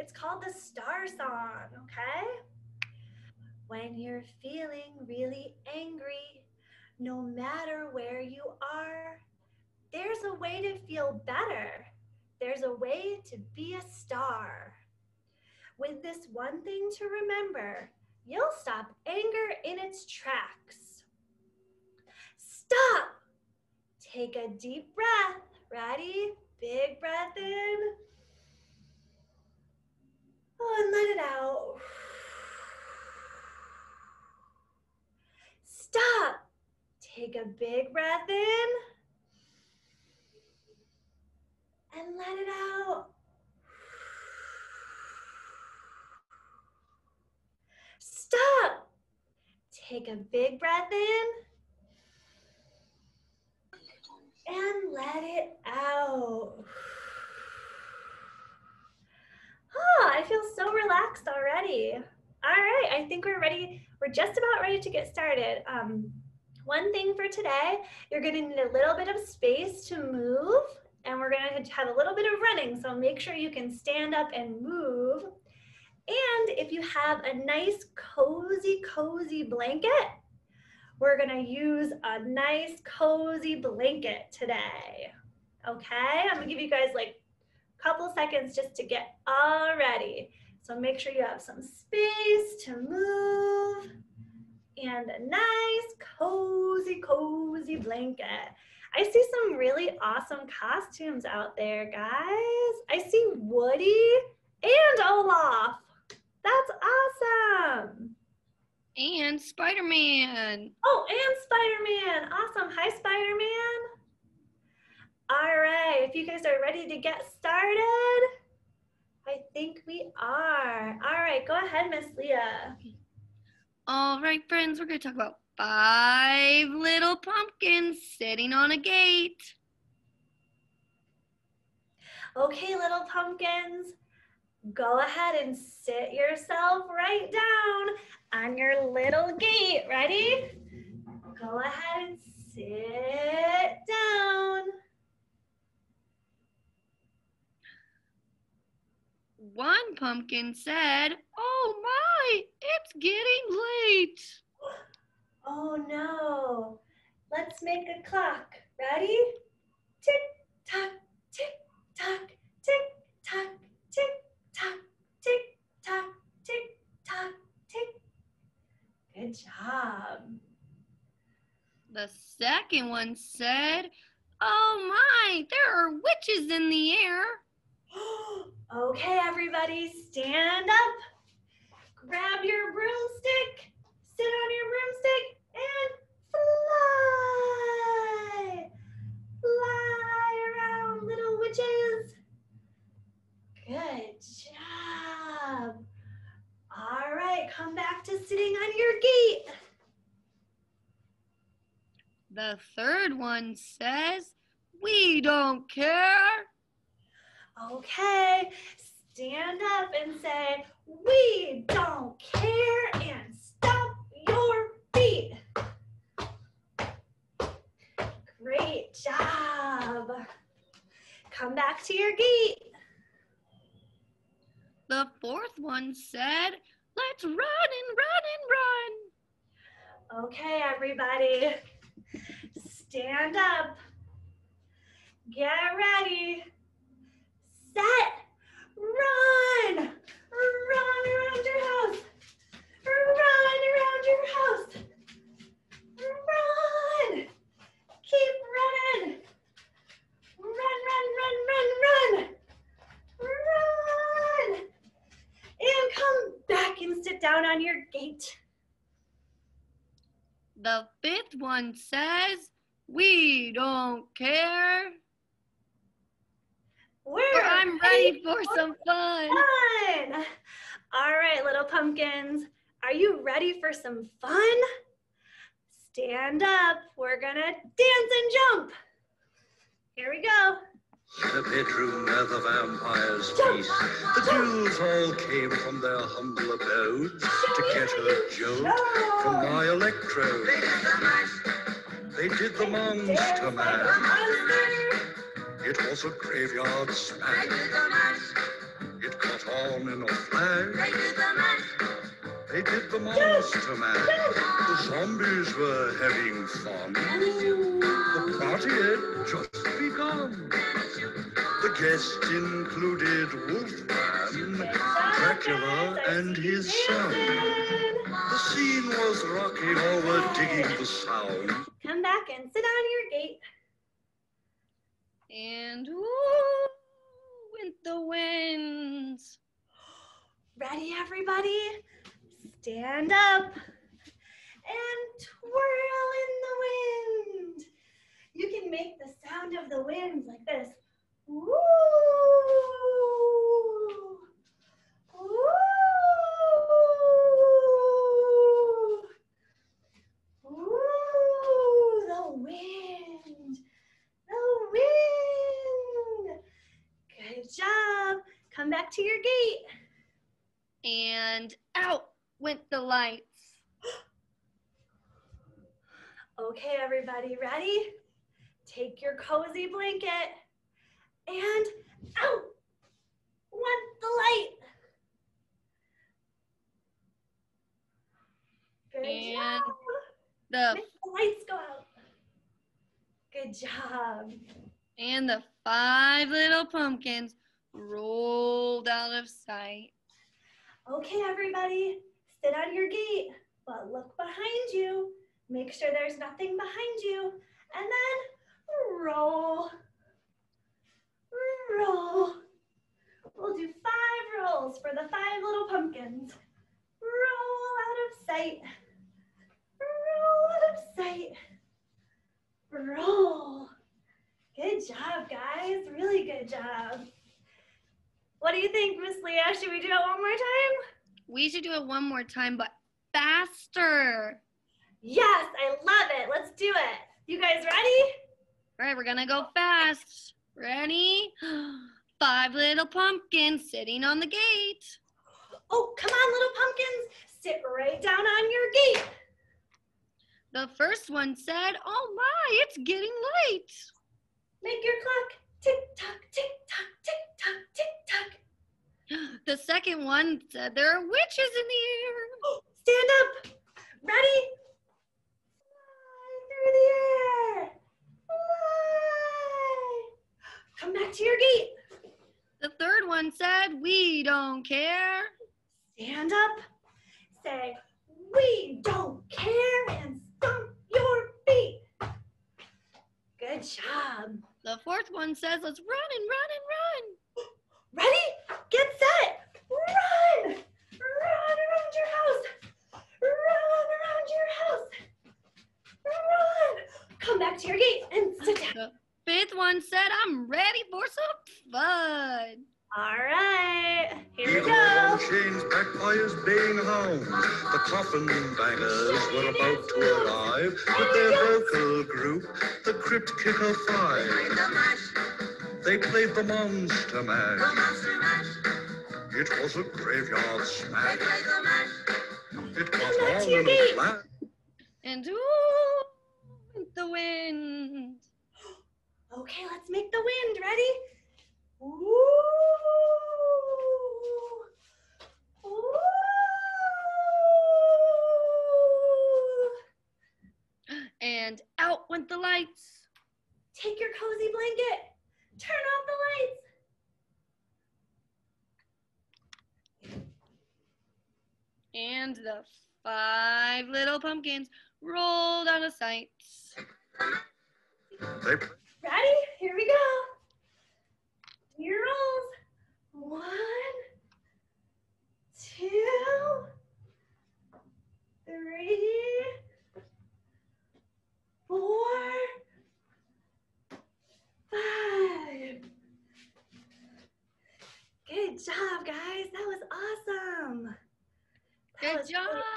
It's called the Star Song, okay? When you're feeling really angry, no matter where you are, there's a way to feel better. There's a way to be a star. With this one thing to remember, you'll stop anger in its tracks. Stop! Take a deep breath. Ready? Big breath in. And let it out. Stop. Take a big breath in. And let it out. Stop. Take a big breath in. And let it out. Oh, I feel relaxed already. All right, I think we're ready. We're just about ready to get started. Um, one thing for today, you're gonna need a little bit of space to move and we're gonna have a little bit of running. So make sure you can stand up and move. And if you have a nice cozy, cozy blanket, we're gonna use a nice cozy blanket today. Okay, I'm gonna give you guys like a couple seconds just to get all ready. So make sure you have some space to move and a nice cozy, cozy blanket. I see some really awesome costumes out there, guys. I see Woody and Olaf. That's awesome. And Spider-Man. Oh, and Spider-Man. Awesome. Hi, Spider-Man. All right, if you guys are ready to get started, I think we are. All right, go ahead, Miss Leah. All right, friends, we're going to talk about five little pumpkins sitting on a gate. Okay, little pumpkins, go ahead and sit yourself right down on your little gate. Ready? Go ahead and sit down. One pumpkin said, Oh my, it's getting late. Oh no. Let's make a clock. Ready? Tick tock, tick tock, tick tock, tick tock, tick tock, tick tock, tick. Good job. The second one said, Oh my, there are witches in the air. Okay, everybody, stand up. Grab your broomstick, sit on your broomstick, and fly. Fly around, little witches. Good job. All right, come back to sitting on your gate. The third one says, We don't care. Okay, stand up and say, We don't care and stomp your feet. Great job. Come back to your gate. The fourth one said, Let's run and run and run. Okay, everybody, stand up. Get ready. Set. Run. Run around your house. Run around your house. Run. Keep running. Run, run, run, run, run. Run. And come back and sit down on your gate. The fifth one says, We don't care. We're Or I'm ready for some fun. fun. All right, little pumpkins, are you ready for some fun? Stand up. We're gonna dance and jump. Here we go. The bedroom where the vampires feast. The ghouls all came from their humble abodes to get a jolt from my electrode. They did the monster mash. It was a graveyard smash. They did the mash. It caught on in a flag. They did the monster mash. The zombies were having fun. The party had just begun. The guests included Wolfman, Dracula, and his son. The scene was rocking, all were digging the sound. Come back and sit on your gate. And ooh, went the winds. Ready, everybody? Stand up and twirl in the wind. You can make the sound of the winds like this. Woo! Woo! The wind. The wind. Good job. Come back to your gate. And out went the lights. Okay, everybody, ready? Take your cozy blanket and out went the light. Good And job. The the lights go out. Good job. and the five little pumpkins rolled out of sight. Okay, everybody, sit on your gate, but look behind you. Make sure there's nothing behind you. And then roll. Roll. We'll do five rolls for the five little pumpkins. Roll out of sight. Roll out of sight. Roll. Good job, guys. Really good job. What do you think, Miss Leah? Should we do it one more time? We should do it one more time, but faster. Yes, I love it. Let's do it. You guys ready? All right, we're gonna go fast. Ready? Five little pumpkins sitting on the gate. Oh, come on, little pumpkins. Sit right down on your gate. The first one said, Oh my, it's getting late. Make your clock tick tock, tick tock, tick tock, tick tock. The second one said, There are witches in the air. Stand up. Ready? Fly through the air. Fly. Come back to your gate. The third one said, We don't care. Stand up. Say, we don't care and stomp your feet. Good job. The fourth one says, Let's run and run and run. Ready? Get set. Run! Run around your house. Run around your house. Run! Come back to your gate and sit down. The fifth one said, I'm ready for some fun. All right. Here we go. on chains, bagpipers, baying hounds. The coffin bangers were about to arrive with their vocal group, the Crypt Kicker Five. They played the Monster Mash. It was a graveyard smash. It was Come back all to your in gate. a flash. And ooh, the wind. Okay, let's make the wind. Ready? Ooh. Ooh. And out went the lights. Take your cozy blanket. Turn off the lights. And the five little pumpkins rolled out of sight. Ready? Here we go. Your rolls. One, two, three, four, five. Good job, guys. That was awesome. That Good was really job.